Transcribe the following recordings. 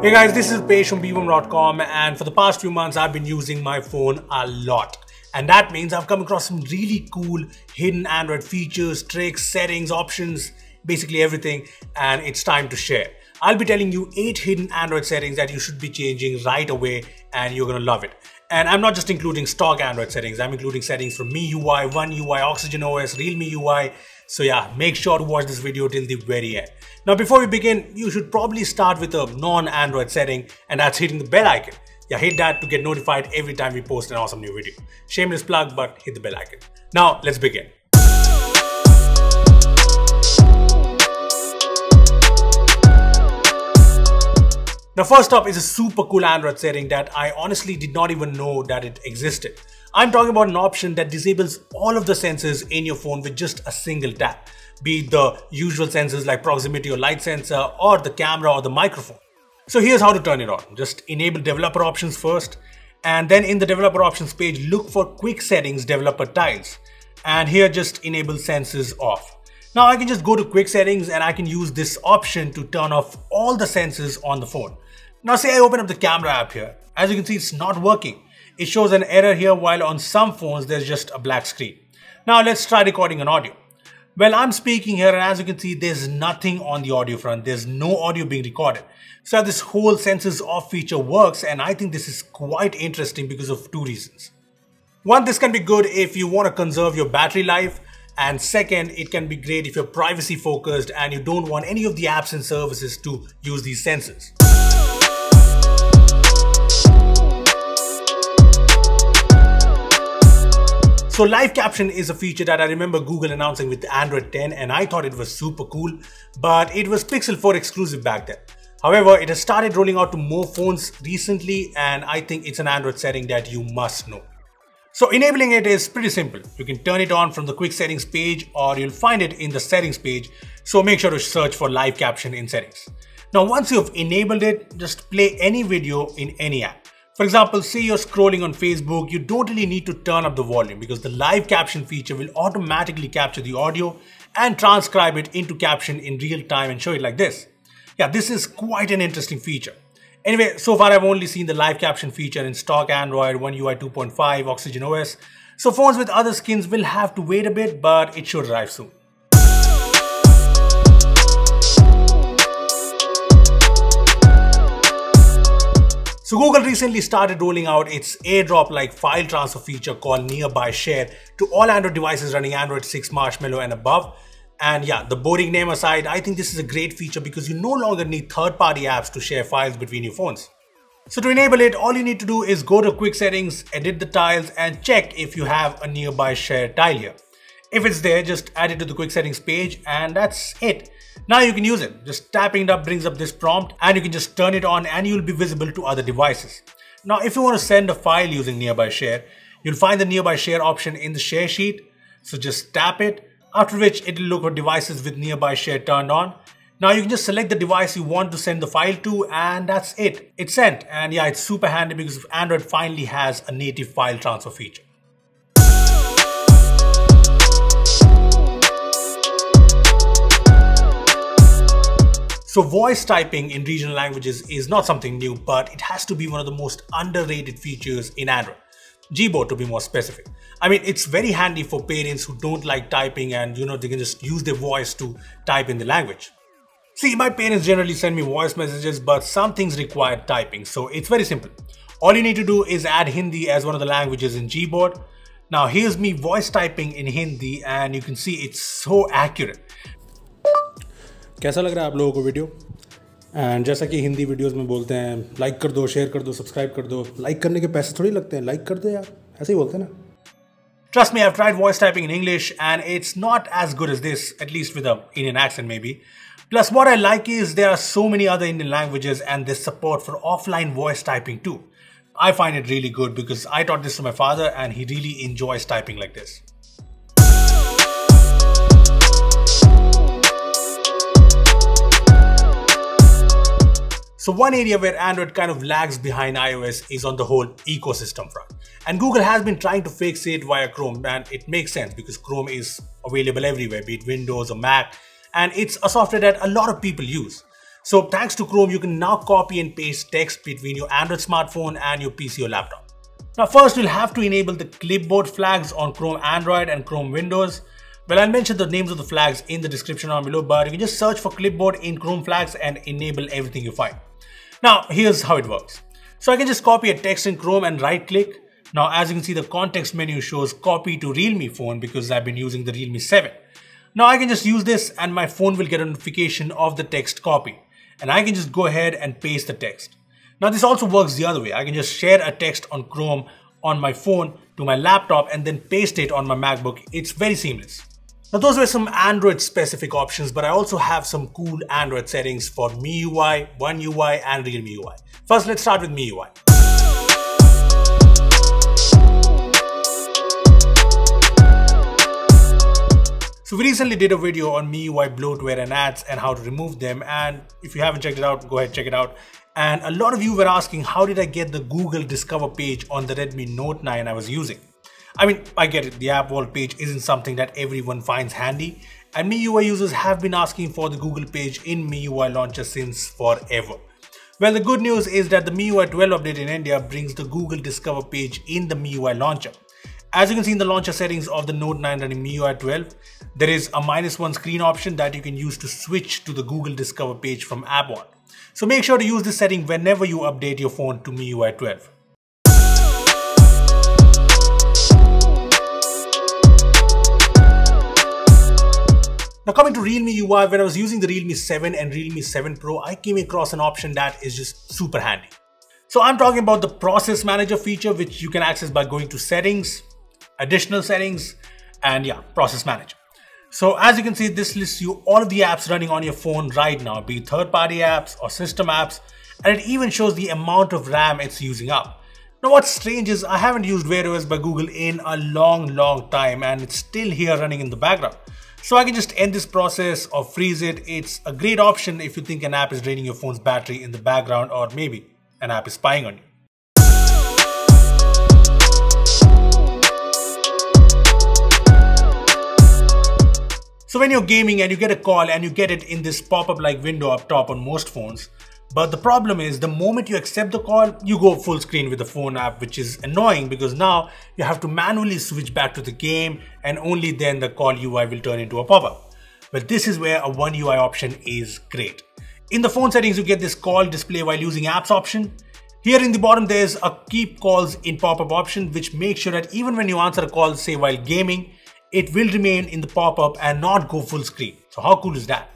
Hey guys, this is Page from beebom.com and for the past few months I've been using my phone a lot. And that means I've come across some really cool hidden Android features, tricks, settings, options, basically everything and it's time to share. I'll be telling you 8 hidden Android settings that you should be changing right away and you're gonna love it. And I'm not just including stock Android settings, I'm including settings from MIUI, One UI, Oxygen OS, Realme UI. So yeah, make sure to watch this video till the very end. Now before we begin, you should probably start with a non-Android setting and that's hitting the bell icon. Yeah, hit that to get notified every time we post an awesome new video. Shameless plug, but hit the bell icon. Now let's begin. Now first up is a super cool Android setting that I honestly did not even know that it existed. I'm talking about an option that disables all of the sensors in your phone with just a single tap be it the usual sensors like proximity or light sensor or the camera or the microphone. So here's how to turn it on. Just enable developer options first and then in the developer options page look for quick settings developer tiles and here just enable sensors off. Now I can just go to quick settings and I can use this option to turn off all the sensors on the phone. Now say I open up the camera app here. As you can see it's not working. It shows an error here while on some phones there's just a black screen. Now let's try recording an audio. Well, I'm speaking here and as you can see, there's nothing on the audio front. There's no audio being recorded. So this whole sensors off feature works and I think this is quite interesting because of two reasons. One, this can be good if you want to conserve your battery life and second, it can be great if you're privacy focused and you don't want any of the apps and services to use these sensors. So live caption is a feature that I remember Google announcing with Android 10 and I thought it was super cool, but it was Pixel 4 exclusive back then. However, it has started rolling out to more phones recently and I think it's an Android setting that you must know. So enabling it is pretty simple. You can turn it on from the quick settings page or you'll find it in the settings page. So make sure to search for live caption in settings. Now once you've enabled it, just play any video in any app. For example, say you're scrolling on Facebook, you don't really need to turn up the volume because the live caption feature will automatically capture the audio and transcribe it into caption in real time and show it like this. Yeah, this is quite an interesting feature. Anyway, so far I've only seen the live caption feature in stock Android, One UI 2.5, Oxygen OS. So phones with other skins will have to wait a bit, but it should arrive soon. So Google recently started rolling out its airdrop-like file transfer feature called Nearby Share to all Android devices running Android 6 Marshmallow and above. And yeah, the boring name aside, I think this is a great feature because you no longer need third-party apps to share files between your phones. So to enable it, all you need to do is go to quick settings, edit the tiles and check if you have a nearby share tile here. If it's there, just add it to the quick settings page and that's it. Now you can use it. Just tapping it up brings up this prompt and you can just turn it on and you'll be visible to other devices. Now if you want to send a file using Nearby Share, you'll find the Nearby Share option in the share sheet. So just tap it, after which it'll look for devices with Nearby Share turned on. Now you can just select the device you want to send the file to and that's it. It's sent and yeah, it's super handy because Android finally has a native file transfer feature. So voice typing in regional languages is not something new, but it has to be one of the most underrated features in Android. Gboard to be more specific. I mean, it's very handy for parents who don't like typing and you know, they can just use their voice to type in the language. See, my parents generally send me voice messages, but some things require typing. So it's very simple. All you need to do is add Hindi as one of the languages in Gboard. Now here's me voice typing in Hindi and you can see it's so accurate. कैसा लग रहा है आप लोगों को video and जैसा कि Hindi videos में बोलते हैं लाइक कर दो शेयर कर दो सब्सक्राइब कर दो लाइक करने के पैसे थोड़ी लगते हैं लाइक कर दो यार ऐसे ही बोलते हैं ना Trust me, I've tried voice typing in English and it's not as good as this, at least with an Indian accent maybe. Plus what I like is there are so many other Indian languages and there's support for offline voice typing too. I find it really good because I taught this to my father and he really enjoys typing like this. So one area where Android kind of lags behind iOS is on the whole ecosystem front. And Google has been trying to fix it via Chrome and it makes sense because Chrome is available everywhere, be it Windows or Mac, and it's a software that a lot of people use. So thanks to Chrome, you can now copy and paste text between your Android smartphone and your PC or laptop. Now first you'll have to enable the clipboard flags on Chrome Android and Chrome Windows. Well, I'll mention the names of the flags in the description down below, but you can just search for clipboard in Chrome flags and enable everything you find. Now, here's how it works. So I can just copy a text in Chrome and right click. Now, as you can see, the context menu shows copy to Realme phone because I've been using the Realme 7. Now I can just use this and my phone will get a notification of the text copy. And I can just go ahead and paste the text. Now this also works the other way. I can just share a text on Chrome on my phone to my laptop and then paste it on my MacBook. It's very seamless. Now those were some Android specific options, but I also have some cool Android settings for MIUI, One UI and Realme UI. First, let's start with MIUI. So we recently did a video on MIUI bloatware and ads and how to remove them. And if you haven't checked it out, go ahead, check it out. And a lot of you were asking, how did I get the Google Discover page on the Redmi Note 9 I was using? I mean, I get it, the app vault page isn't something that everyone finds handy. And MIUI users have been asking for the Google page in MIUI launcher since forever. Well, the good news is that the MIUI 12 update in India brings the Google Discover page in the MIUI launcher. As you can see in the launcher settings of the Note 9 running MIUI 12, there is a minus one screen option that you can use to switch to the Google Discover page from App Vault. So make sure to use this setting whenever you update your phone to MIUI 12. Now coming to Realme UI, when I was using the Realme 7 and Realme 7 Pro, I came across an option that is just super handy. So I'm talking about the process manager feature, which you can access by going to settings, additional settings, and yeah, process manager. So as you can see, this lists you all of the apps running on your phone right now, be third-party apps or system apps, and it even shows the amount of RAM it's using up. Now what's strange is I haven't used Wear OS by Google in a long, long time and it's still here running in the background. So I can just end this process or freeze it. It's a great option if you think an app is draining your phone's battery in the background or maybe an app is spying on you. So when you're gaming and you get a call and you get it in this pop-up like window up top on most phones, but the problem is the moment you accept the call, you go full screen with the phone app, which is annoying because now you have to manually switch back to the game and only then the call UI will turn into a pop-up. But this is where a One UI option is great. In the phone settings, you get this call display while using apps option. Here in the bottom, there's a keep calls in pop-up option, which makes sure that even when you answer a call, say while gaming, it will remain in the pop-up and not go full screen. So how cool is that?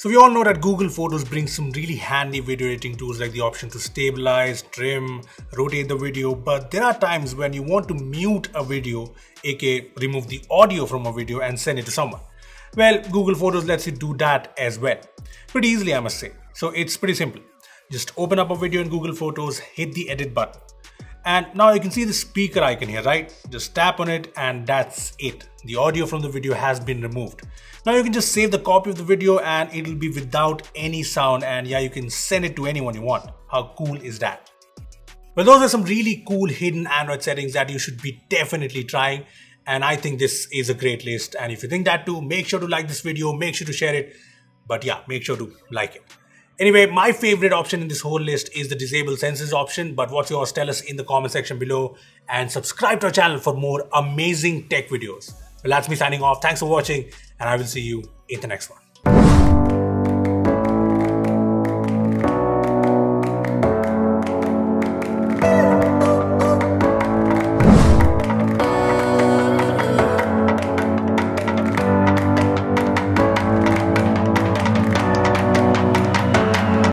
So we all know that Google Photos brings some really handy video editing tools like the option to stabilize, trim, rotate the video, but there are times when you want to mute a video, aka remove the audio from a video and send it to someone. Well, Google Photos lets you do that as well. Pretty easily I must say. So it's pretty simple. Just open up a video in Google Photos, hit the edit button. And now you can see the speaker icon here, right? Just tap on it and that's it. The audio from the video has been removed. Now you can just save the copy of the video and it'll be without any sound and yeah, you can send it to anyone you want. How cool is that? Well, those are some really cool hidden Android settings that you should be definitely trying. And I think this is a great list. And if you think that too, make sure to like this video, make sure to share it. But yeah, make sure to like it. Anyway, my favorite option in this whole list is the disable sensors option, but what's yours? Tell us in the comment section below and subscribe to our channel for more amazing tech videos. Well, that's me signing off. Thanks for watching and I will see you in the next one.